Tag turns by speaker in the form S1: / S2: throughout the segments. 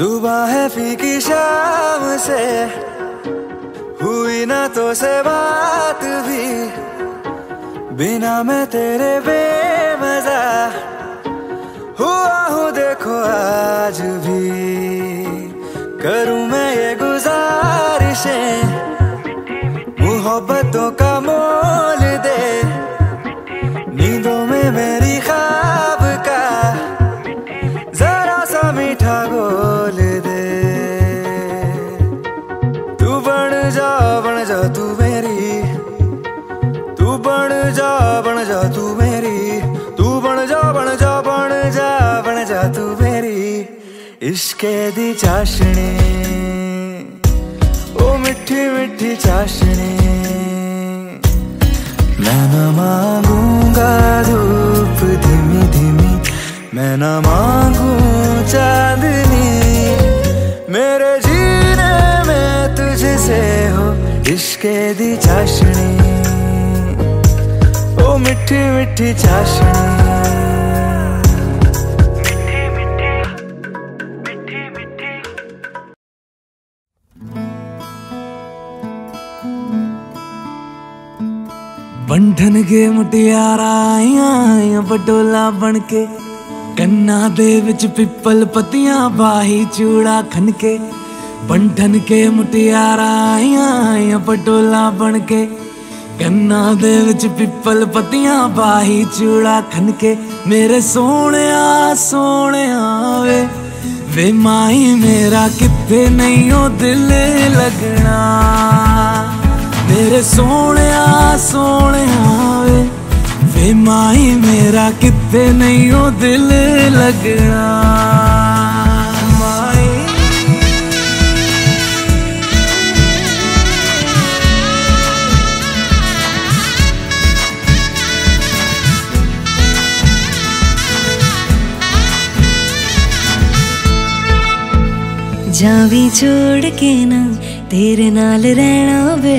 S1: जुबा है फीकी शाम से। हुई ना तो से बात भी। बिना मैं तेरे बेमजा इश्के दी चाशनी, ओ मिठी मिठी चाशनी। मैं न मांगूँगा धूप धीमी धीमी, मैं न मांगू चांदनी। मेरे जीने में तुझसे हो इश्के चाशनी, ओ मिठी मिठी चाशनी।
S2: बंधन गे मुटियारा बटोला बनके बन के कन्ना दे पिपल पतिया बाही चूड़ा खनके। बंधन के मुटियारा पटोला बनके बन के कन्ना दे पिपल पतियाँ बाही चूड़ा खनके। मेरे सोने सोने वे वे माई मेरा कितने नहीं हो दिल लगना मेरे सोने सोने वे। वे माई मेरा कितने नहीं हो दिल लगना। जावी
S3: छोड़ के ना, तेरे नाल रहना वे।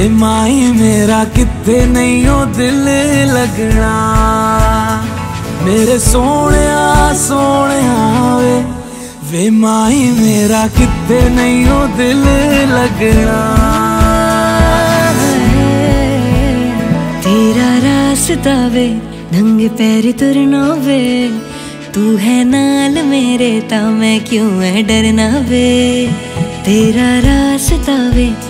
S2: ਵੇ ਵੇ ਮਾਈ ਮੇਰਾ ਕਿੱਥੇ ਨਹੀਂ ਉਹ ਦਿਲ ਲੱਗਣਾ ਮੇਰੇ ਸੋਹਣਿਆ ਸੋਹਣਿਆ ਵੇ ਵੇ ਮਾਈ ਮੇਰਾ ਕਿੱਥੇ ਨਹੀਂ ਉਹ ਦਿਲ ਲੱਗਣਾ
S3: तेरा रास्ता वे नंगे पैर तुरना वे तू है नाल मेरे ता मैं क्यों है डरना वे तेरा रास्ता वे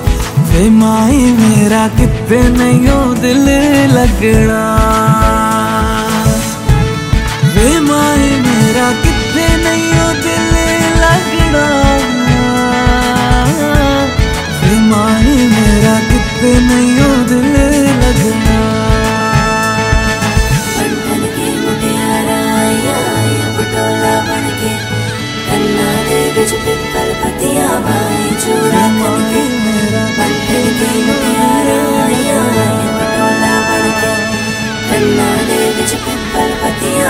S2: ਵੇ ਮਾਈ ਮੇਰਾ ਕਿੱਥੇ ਨਹੀਂ ਉਹ ਦਿਲ ਲੱਗਣਾ।
S3: पिपल पतिया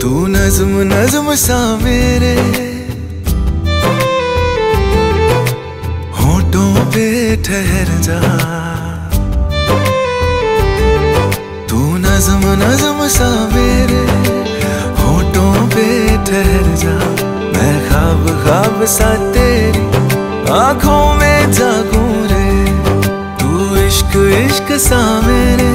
S1: तू नज्म नज्म सा मेरे होठों पे ठहर जा। तू नज्म नज्म सा मेरे होठों पे ठहर जा। मैं खाब खाब सा तेरी आँखों में जागूं रे। तू इश्क इश्क सा मेरे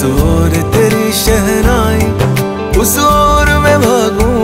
S1: उस ओर तेरी शहनाई उस ओर मैं भागू।